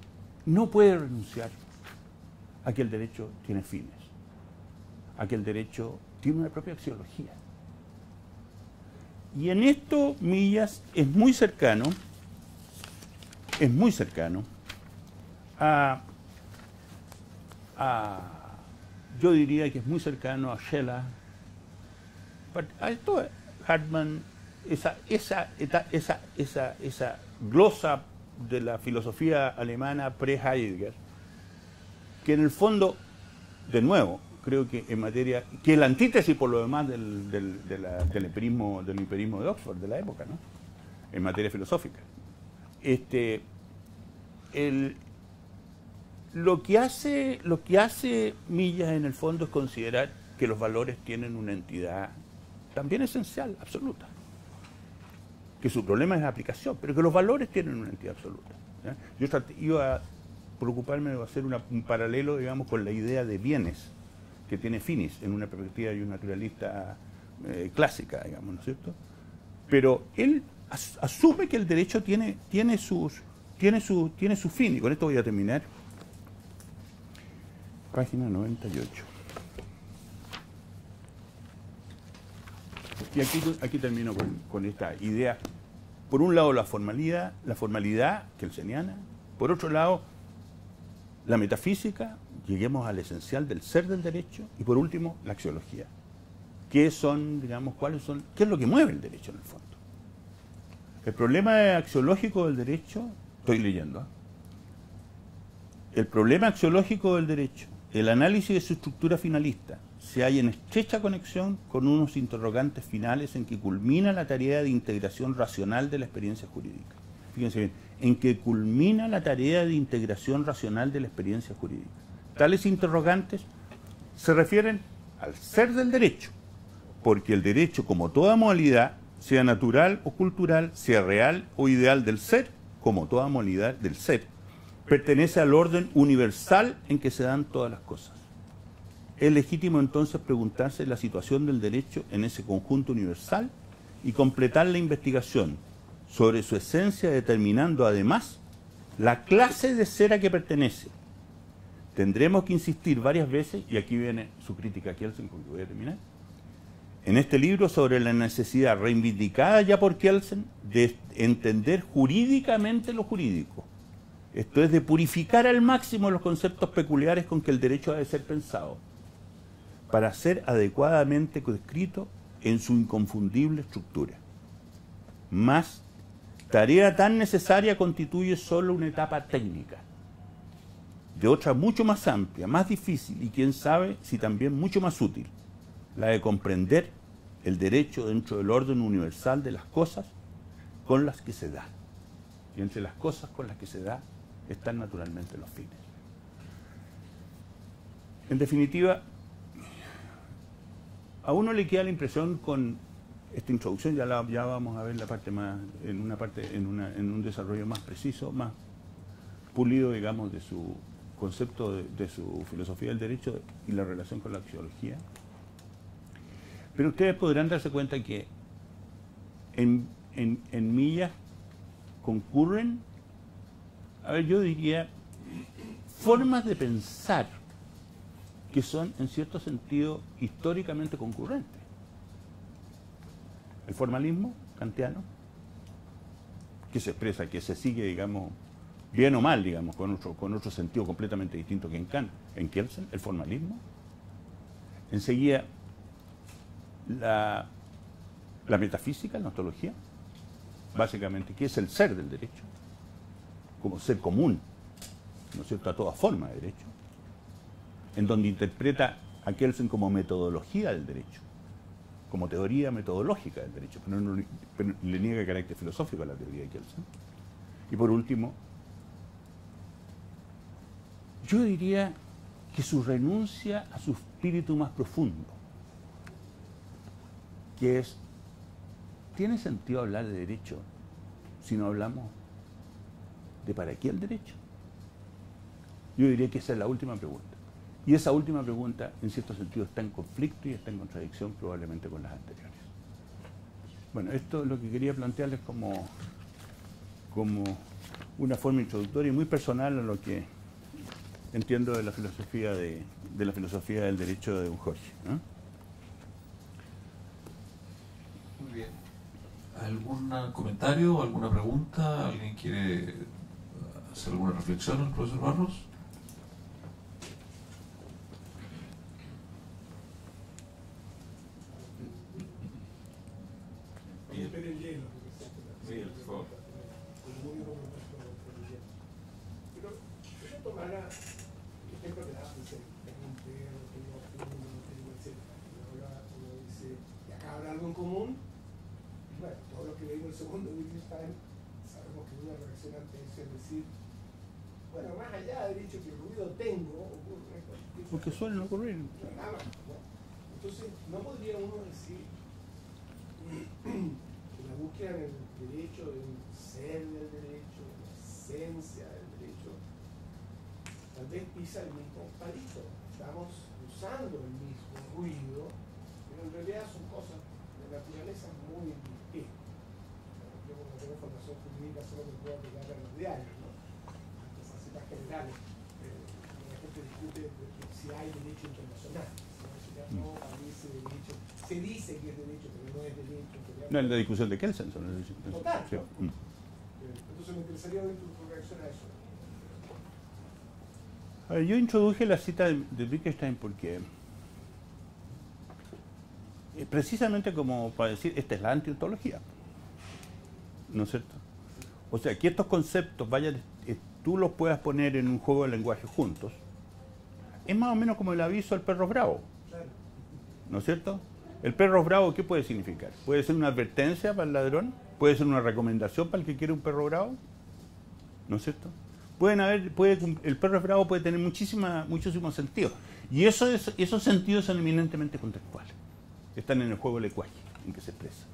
no puede renunciar a que el derecho tiene fines, a que el derecho tiene una propia axiología y en esto Millas es muy cercano, es muy cercano a, yo diría que es muy cercano a Schiller, a esto Hartmann, esa, esa, esa, esa, esa glosa de la filosofía alemana pre-Heidegger, que en el fondo, de nuevo, creo que en materia, que es la antítesis por lo demás del, del, del, empirismo, del imperismo de Oxford de la época, ¿no? en materia filosófica. Este, el, lo, que hace, lo que hace Millas en el fondo es considerar que los valores tienen una entidad también esencial, absoluta. Que su problema es la aplicación, pero que los valores tienen una entidad absoluta. Yo iba a preocuparme de hacer un paralelo, digamos, con la idea de bienes que tiene finis en una perspectiva y una naturalista eh, clásica, digamos, ¿no es cierto? Pero él asume que el derecho tiene, tiene, sus, tiene, su, tiene su fin, y con esto voy a terminar. Página 98. Y aquí, aquí termino con, con esta idea. Por un lado, la formalidad, la formalidad kelseniana. Por otro lado, la metafísica, lleguemos al esencial del ser del derecho y por último la axiología. ¿Qué son, digamos, cuáles son, qué es lo que mueve el derecho en el fondo? El problema axiológico del derecho, estoy leyendo, ¿eh? el problema axiológico del derecho, el análisis de su estructura finalista, se halla en estrecha conexión con unos interrogantes finales en que culmina la tarea de integración racional de la experiencia jurídica. Fíjense bien, en que culmina la tarea de integración racional de la experiencia jurídica. Tales interrogantes se refieren al ser del derecho, porque el derecho, como toda modalidad, sea natural o cultural, sea real o ideal del ser, como toda modalidad del ser, pertenece al orden universal en que se dan todas las cosas. Es legítimo entonces preguntarse la situación del derecho en ese conjunto universal y completar la investigación sobre su esencia determinando además la clase de ser a que pertenece, tendremos que insistir varias veces, y aquí viene su crítica a Kelsen, con que voy a terminar, en este libro sobre la necesidad reivindicada ya por Kelsen de entender jurídicamente lo jurídico. Esto es de purificar al máximo los conceptos peculiares con que el derecho ha de ser pensado, para ser adecuadamente descrito en su inconfundible estructura. Más, tarea tan necesaria constituye solo una etapa técnica de otra mucho más amplia, más difícil y quién sabe si también mucho más útil, la de comprender el derecho dentro del orden universal de las cosas con las que se da. Y entre las cosas con las que se da están naturalmente los fines. En definitiva, a uno le queda la impresión con esta introducción, ya, la, ya vamos a ver la parte más, en una parte, en, una, en un desarrollo más preciso, más pulido, digamos, de su concepto, de, su filosofía del derecho y la relación con la axiología. Pero ustedes podrán darse cuenta que en, en, en millas concurren, a ver, yo diría, formas de pensar que son en cierto sentido históricamente concurrentes. El formalismo kantiano, que se expresa, que se sigue, digamos, bien o mal, digamos, con otro, con otro sentido completamente distinto que en Kant, en Kelsen, el formalismo. Enseguida, la, la metafísica, la ontología, básicamente, que es el ser del derecho, como ser común, ¿no es cierto?, a toda forma de derecho, en donde interpreta a Kelsen como metodología del derecho, como teoría metodológica del derecho, pero, no, pero le niega carácter filosófico a la teoría de Kelsen. Y por último, yo diría que su renuncia a su espíritu más profundo, que es, ¿tiene sentido hablar de derecho si no hablamos de para qué el derecho? Yo diría que esa es la última pregunta. Y esa última pregunta, en cierto sentido, está en conflicto y está en contradicción probablemente con las anteriores. Bueno, esto es lo que quería plantearles como, como una forma introductoria y muy personal a lo que entiendo de la filosofía de, de la filosofía del derecho de un Jorge. ¿no? Muy bien. ¿Algún comentario, alguna pregunta? ¿Alguien quiere hacer alguna reflexión al profesor Barros? en común, bueno, todos los que leímos el segundo Wittgenstein sabemos que una reacción ante eso es decir, bueno, más allá de dicho que ruido tengo, ocurre Suelen ocurrir. Entonces, no podría uno decir que la búsqueda en el derecho de un ser del derecho, de la esencia del derecho, tal vez pisa el mismo palito. Estamos usando el mismo ruido, pero en realidad son cosas naturaleza muy distinta. Yo como tengo formación jurídica solo me puedo aplicar a los diarios, ¿no? Las facetas generales. Eh, la gente discute de, de si hay derecho internacional. Si ya no parece derecho, se dice que es derecho, pero no es derecho. No, es la discusión de Kelsen Total. Sí. ¿no? Entonces me interesaría ver tu, reacción a eso. A ver, yo introduje la cita de, de Wittgenstein porque eh, precisamente como para decir, esta es la antiontología. ¿No es cierto? O sea, que estos conceptos vayan, eh, tú los puedas poner en un juego de lenguaje juntos, es más o menos como el aviso al perro bravo. ¿No es cierto? El perro bravo, ¿qué puede significar? ¿Puede ser una advertencia para el ladrón? ¿Puede ser una recomendación para el que quiere un perro bravo? ¿No es cierto? Pueden haber, puede, el perro bravo puede tener muchísima, muchísimos sentidos. Y eso es, esos sentidos son eminentemente contextuales. Están en el juego del lenguaje en que se expresa.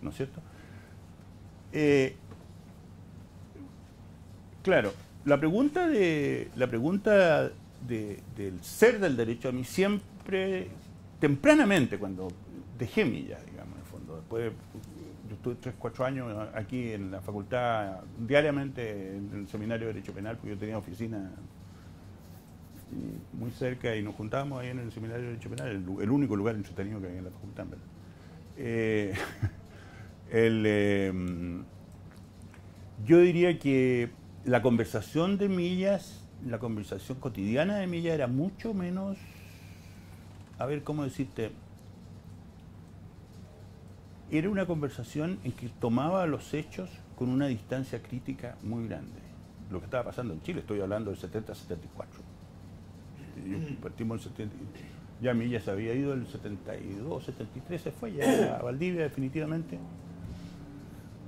¿No es cierto? Eh, claro, la pregunta de la pregunta de, del ser del derecho a mí siempre, tempranamente, cuando dejé mi ya, digamos, en el fondo, después yo estuve 3, 4 años aquí en la facultad, diariamente en el seminario de Derecho Penal, porque yo tenía oficina muy cerca y nos juntábamos ahí en el seminario de Derecho Penal, el, único lugar entretenido que había en la facultad, ¿verdad? Eh, *laughs* eh, yo diría que la conversación de Millas, la conversación cotidiana de Millas era mucho menos, a ver cómo decirte, era una conversación en que tomaba los hechos con una distancia crítica muy grande. lo que estaba pasando en Chile. Estoy hablando del 70-74. Partimos el 70. Ya Milla se había ido el 72, 73, se fue ya a Valdivia definitivamente.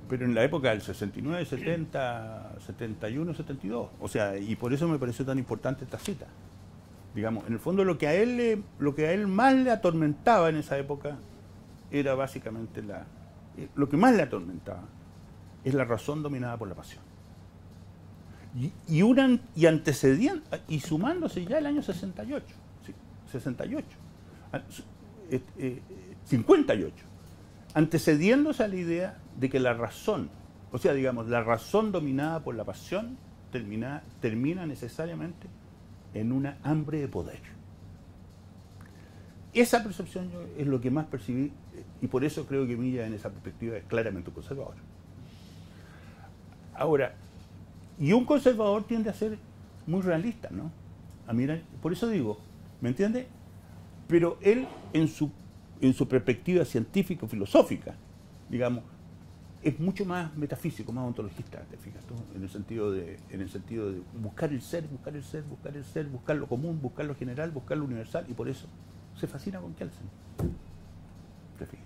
Pero en la época del 69, 70, 71, 72. O sea, y por eso me pareció tan importante esta cita. Digamos, en el fondo lo que a él, le, lo que a él más le atormentaba en esa época era básicamente la... Lo que más le atormentaba es la razón dominada por la pasión. Y, y, una, y antecediendo, y sumándose ya el año 68, sí, 68, 58, antecediéndose a la idea de que la razón, o sea, digamos, la razón dominada por la pasión termina, termina necesariamente en una hambre de poder. Esa percepción yo es lo que más percibí y por eso creo que Milla en esa perspectiva es claramente un conservador. Ahora, y un conservador tiende a ser muy realista, ¿no? A mirar, por eso digo, ¿me entiende? Pero él en su, en su perspectiva científico-filosófica, digamos, es mucho más metafísico, más ontologista, te fijas tú, en el sentido de, en el sentido de buscar el ser, buscar el ser, buscar el ser, buscar lo común, buscar lo general, buscar lo universal, y por eso se fascina con Kelsen. ¿Te fijas?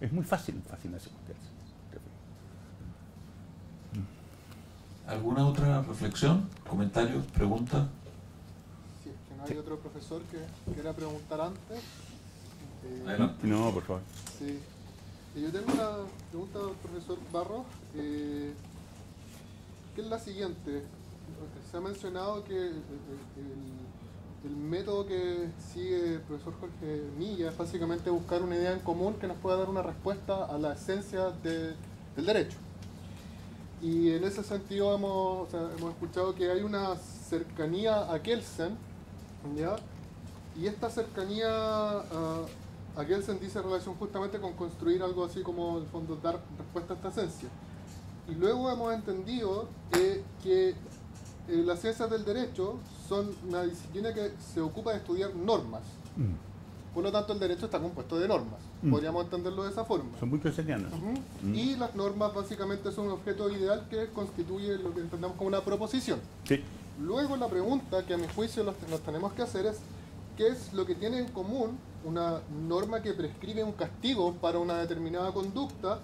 Es muy fácil fascinarse con Kelsen. ¿Alguna otra reflexión, comentario, pregunta? Si es que no hay otro profesor que quiera preguntar antes. Eh, Adelante. No, por favor. Sí. Yo tengo una pregunta al profesor Barros, eh, que es la siguiente. Se ha mencionado que el, el, método que sigue el profesor Jorge Milla es básicamente buscar una idea en común que nos pueda dar una respuesta a la esencia de, del derecho. Y en ese sentido hemos, hemos escuchado que hay una cercanía a Kelsen. Y esta cercanía a, a Kelsen dice relación justamente con construir algo así como, en el fondo, dar respuesta a esta esencia. Y luego hemos entendido eh, que eh, las ciencias del derecho son una disciplina que se ocupa de estudiar normas. Mm. Por lo tanto, el derecho está compuesto de normas. Mm. Podríamos entenderlo de esa forma. Son muy presenianas. Mm. Y las normas básicamente son un objeto ideal que constituye lo que entendemos como una proposición. Sí. Luego la pregunta que a mi juicio nos, tenemos que hacer es qué es lo que tiene en común una norma que prescribe un castigo para una determinada conducta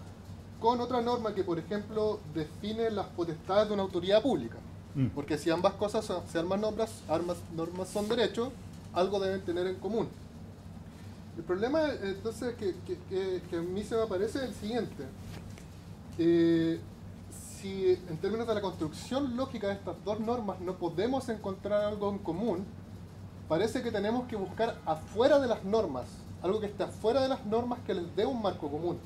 con otra norma que, por ejemplo, define las potestades de una autoridad pública. Mm. Porque si ambas cosas, si ambas normas, ambas normas son derechos, algo deben tener en común. El problema entonces que, que, a mí se me aparece es el siguiente. Eh, si en términos de la construcción lógica de estas dos normas no podemos encontrar algo en común, parece que tenemos que buscar afuera de las normas, algo que esté afuera de las normas que les dé un marco común.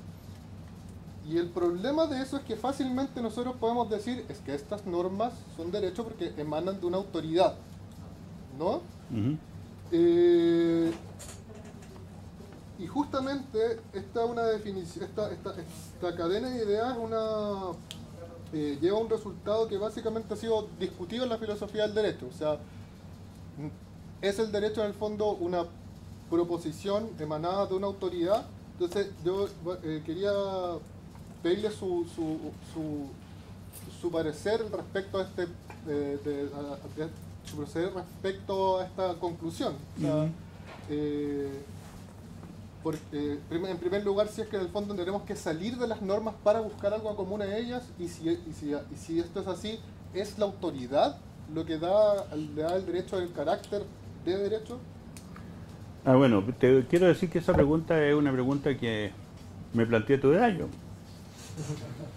Y el problema de eso es que fácilmente nosotros podemos decir es que estas normas son derechos porque emanan de una autoridad, ¿no? Y justamente esta, una definición, esta, esta, esta cadena de ideas una, eh, lleva a un resultado que básicamente ha sido discutido en la filosofía del derecho. O sea, es el derecho en el fondo una proposición emanada de una autoridad. Entonces yo eh, quería pedirle su, su, su, parecer respecto a este, de, su proceder respecto a esta conclusión. O sea, porque, en primer lugar, si es que en el fondo tenemos que salir de las normas para buscar algo común a ellas, y si, y si, y si esto es así, ¿es la autoridad lo que da, le da el derecho al carácter de derecho? Ah, bueno, te quiero decir que esa pregunta es una pregunta que me planteé todo el año.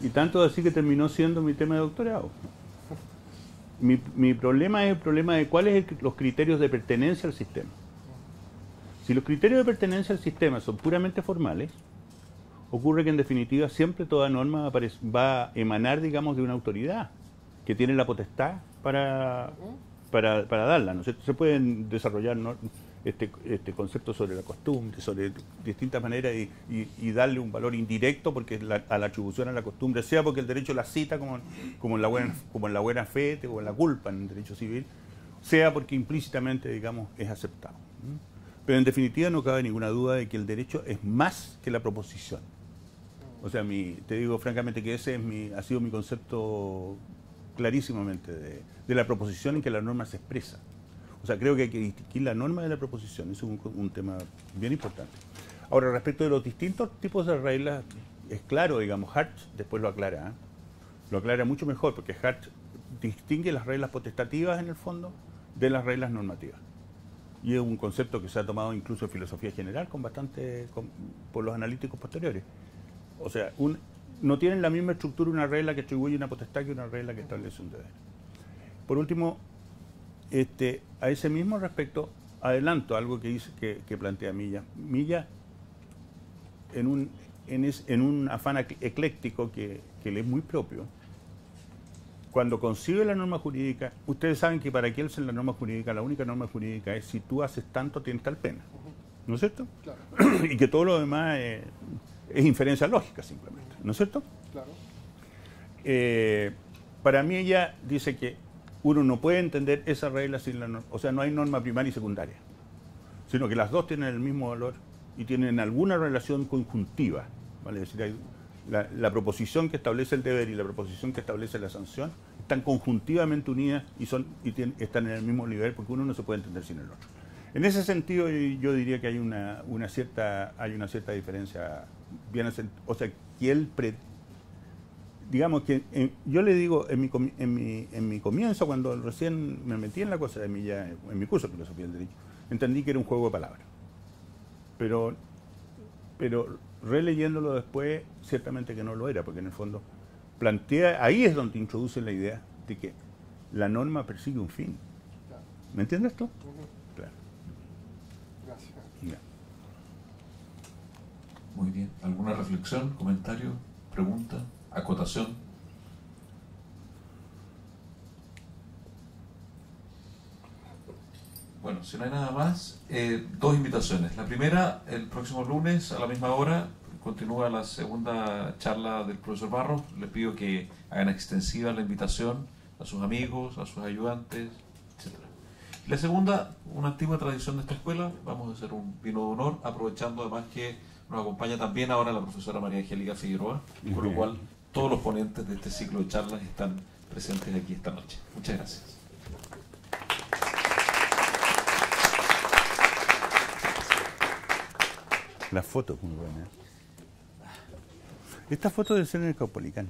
Y tanto así que terminó siendo mi tema de doctorado. Mi, mi problema es el problema de cuáles son los criterios de pertenencia al sistema. Si los criterios de pertenencia al sistema son puramente formales, ocurre que en definitiva siempre toda norma va a emanar, digamos, de una autoridad que tiene la potestad para, para, darla. ¿no? Se, pueden desarrollar este, este concepto sobre la costumbre, sobre distintas maneras y, darle un valor indirecto porque a la atribución a la costumbre, sea porque el derecho la cita como, como, en, la buena, como en la buena fe o en la culpa en el derecho civil, sea porque implícitamente, digamos, es aceptado. Pero en definitiva no cabe ninguna duda de que el derecho es más que la proposición. O sea, mi, te digo francamente que ese es mi, ha sido mi concepto clarísimamente de la proposición en que la norma se expresa. O sea, creo que hay que distinguir la norma de la proposición. Eso es un, tema bien importante. Ahora, respecto de los distintos tipos de reglas, es claro, digamos, Hart después lo aclara. ¿eh? Lo aclara mucho mejor, porque Hart distingue las reglas potestativas en el fondo de las reglas normativas. Y es un concepto que se ha tomado incluso en filosofía general con bastante por los analíticos posteriores. O sea, no tienen la misma estructura una regla que atribuye una potestad que una regla que establece un deber. Por último, este, a ese mismo respecto, adelanto algo que, dice, que, que plantea Milla. Milla, en un, en, es- en un afán ec- ecléctico que, que le es muy propio, cuando concibe la norma jurídica, ustedes saben que para que él sea la norma jurídica, la única norma jurídica es si tú haces tanto, tienes tal pena. ¿No es cierto? Claro, *clears throat* y que todo lo demás eh, es inferencia lógica simplemente. ¿No es cierto? claro. Eh, para mí ella dice que uno no puede entender esa regla sin la norma, o sea, no hay norma primaria y secundaria, sino que las dos tienen el mismo valor y tienen alguna relación conjuntiva, ¿vale? Es decir, la, proposición que establece el deber y la proposición que establece la sanción están conjuntivamente unidas y son y tienen- están en el mismo nivel porque uno no se puede entender sin el otro. En ese sentido yo diría que hay una, cierta hay una cierta diferencia bien o sea, que él pre- digamos que eh, yo le digo en mi, comi- en, mi, en mi comienzo, cuando recién me metí en la cosa de mi, ya, en mi curso de filosofía del derecho, entendí que era un juego de palabras. Pero, pero releyéndolo después, ciertamente que no lo era, porque en el fondo plantea, ahí es donde introduce la idea de que la norma persigue un fin. ¿Me entiendes tú? Claro. Gracias. Ya. Muy bien. ¿Alguna reflexión, comentario, pregunta, acotación? Bueno, si no hay nada más, eh, dos invitaciones. La primera, el próximo lunes a la misma hora continúa la segunda charla del profesor Barros. Les pido que hagan extensiva la invitación a sus amigos, a sus ayudantes, etc. Y la segunda, una antigua tradición de esta escuela, vamos a hacer un vino de honor, aprovechando además que nos acompaña también ahora la profesora María Angélica Figueroa, con lo cual todos los ponentes de este ciclo de charlas están presentes aquí esta noche. Muchas gracias. La foto, muy buena. Esta foto debe ser en el Caupolicán.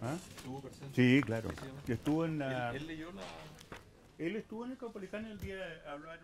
¿Ah? Sí, claro. Estuvo en la... leyó la... Él estuvo en el Caupolicán el día de hablar